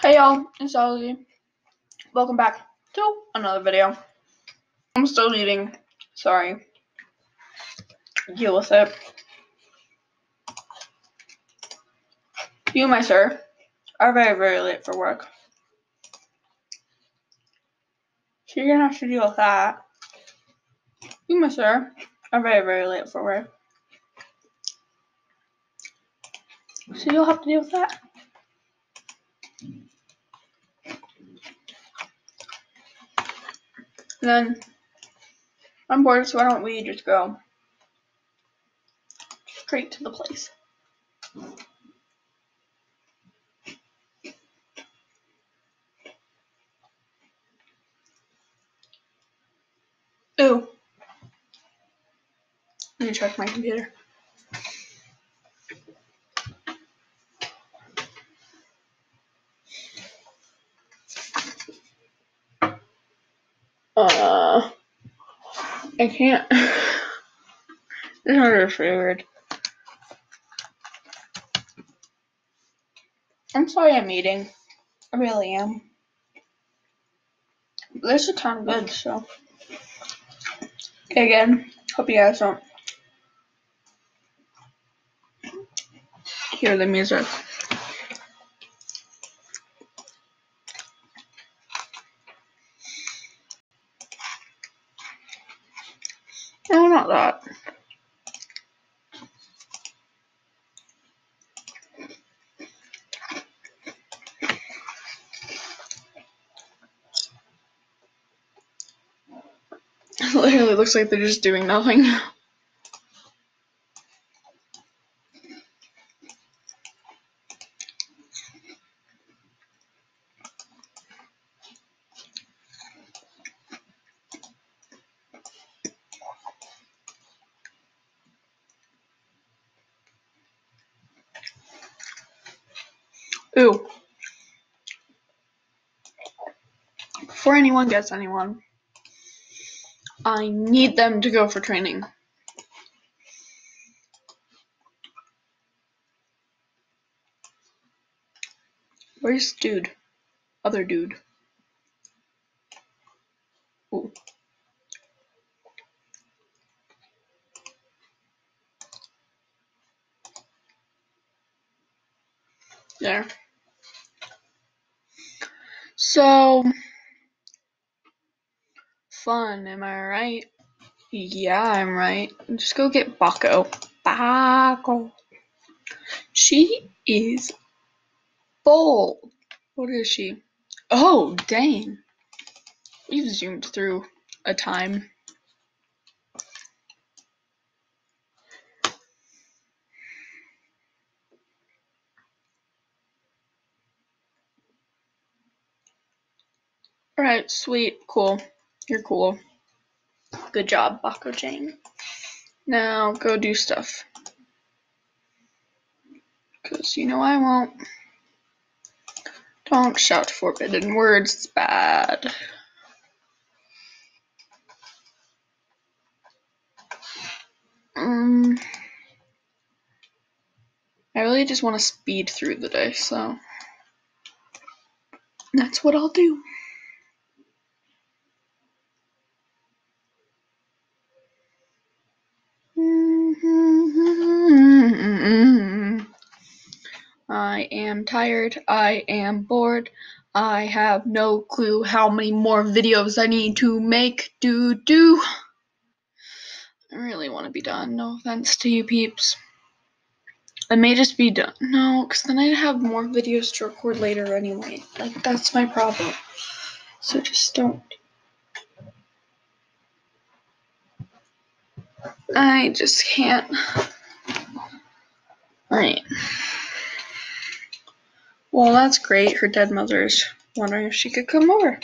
Hey y'all, it's Ollie. Welcome back to another video. I'm still eating. Sorry. Deal with it. You, my sir, are very, very late for work. So you're gonna have to deal with that. You, my sir, are very, very late for work. So you'll have to deal with that. Then I'm bored, so why don't we just go straight to the place? Ooh. Let me check my computer. Uh, I can't. This is really weird. I'm sorry I'm eating. I really am. There's a ton of good, so. Okay, again, hope you guys don't hear the music. That. Literally looks like they're just doing nothing. Ooh. Before anyone gets anyone, I need them to go for training. Where's dude? Other dude. Ooh. There. So fun, am I right? Yeah, I'm right. Just go get Bako. Bako. She is full. What is she? Oh, dang. We've zoomed through a time. Alright, sweet, cool. You're cool. Good job, Bako Jane. Now go do stuff. Cause you know I won't. Don't shout forbidden words, it's bad. Um, I really just want to speed through the day, so that's what I'll do. I am tired. I am bored. I have no clue how many more videos I need to make. Do do. I really want to be done. No offense to you peeps. I may just be done. No, because then I'd have more videos to record later anyway. Like, that's my problem. So just don't. I just can't. Alright. Well, that's great. Her dead mother is wondering if she could come over.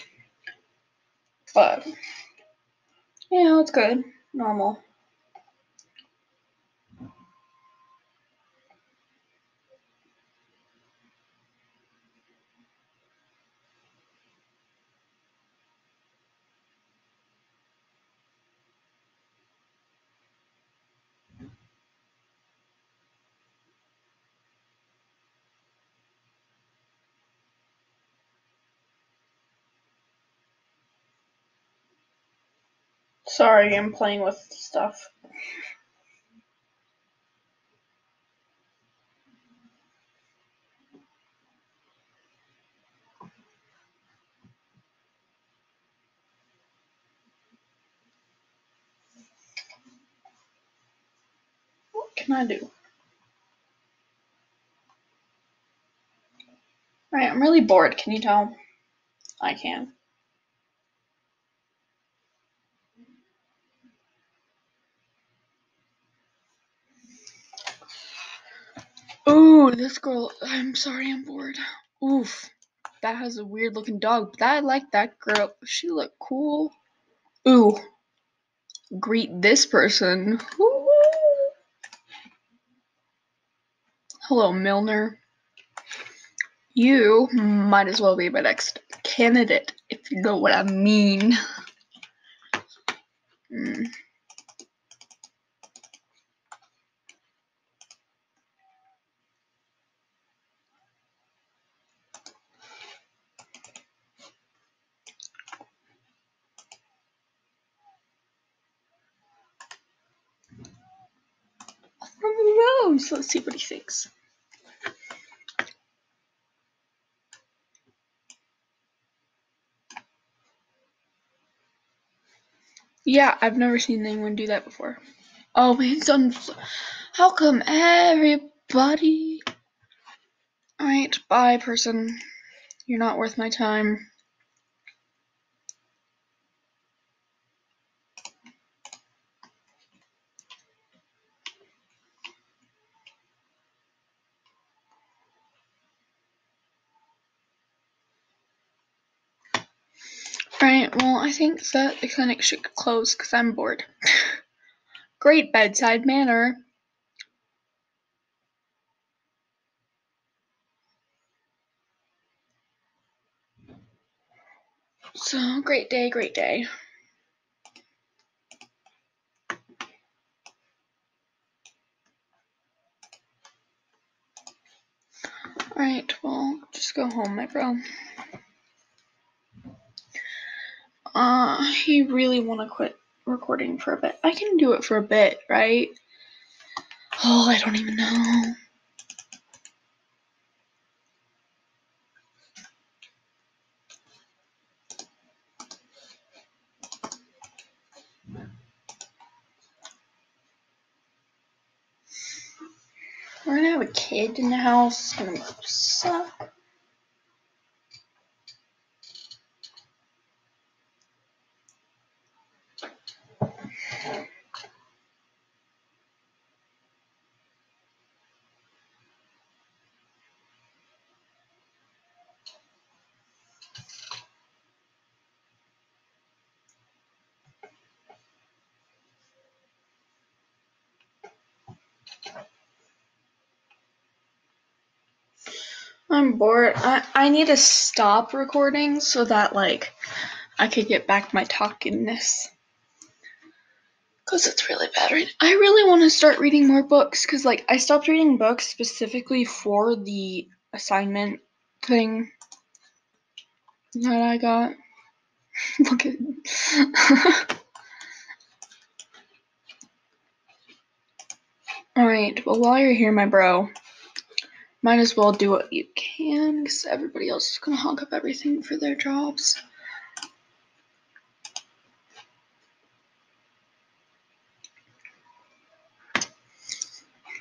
But, yeah, it's good. Normal. Sorry, I'm playing with stuff. What can I do? Right, I'm really bored, can you tell? I can. Ooh, this girl. I'm sorry, I'm bored. Oof. That has a weird looking dog, but I like that girl. She look cool. Ooh. Greet this person. Ooh. Hello, Milner. You might as well be my next candidate, if you know what I mean. Mm. Rose. Let's see what he thinks. Yeah, I've never seen anyone do that before. Oh, he's done. How come everybody? Alright, bye, person. You're not worth my time. Right, well, I think that the clinic should close because I'm bored. Great bedside manner. So, great day, great day. Alright, well, just go home, my bro. Uh, you really want to quit recording for a bit. I can do it for a bit, right? Oh, I don't even know. We're gonna have a kid in the house. It's gonna suck. I'm bored. I, I need to stop recording so that like I could get back my talkingness. Cause it's really bad right I really want to start reading more books because like I stopped reading books specifically for the assignment thing that I got. Look at Alright, well while you're here, my bro, might as well do what you can because everybody else is gonna hog up everything for their jobs.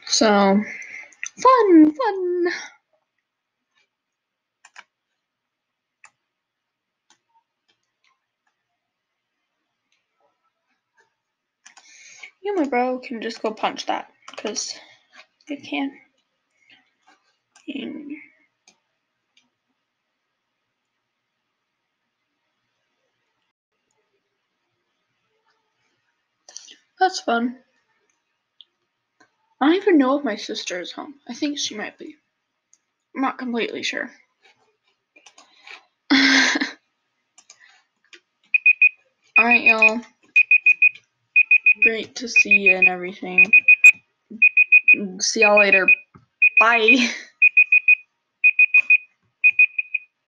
So, fun, fun. You, my bro, can just go punch that because you can. And that's fun. I don't even know if my sister is home. I think she might be. I'm not completely sure. Alright, y'all. Great to see you and everything. See y'all later. Bye.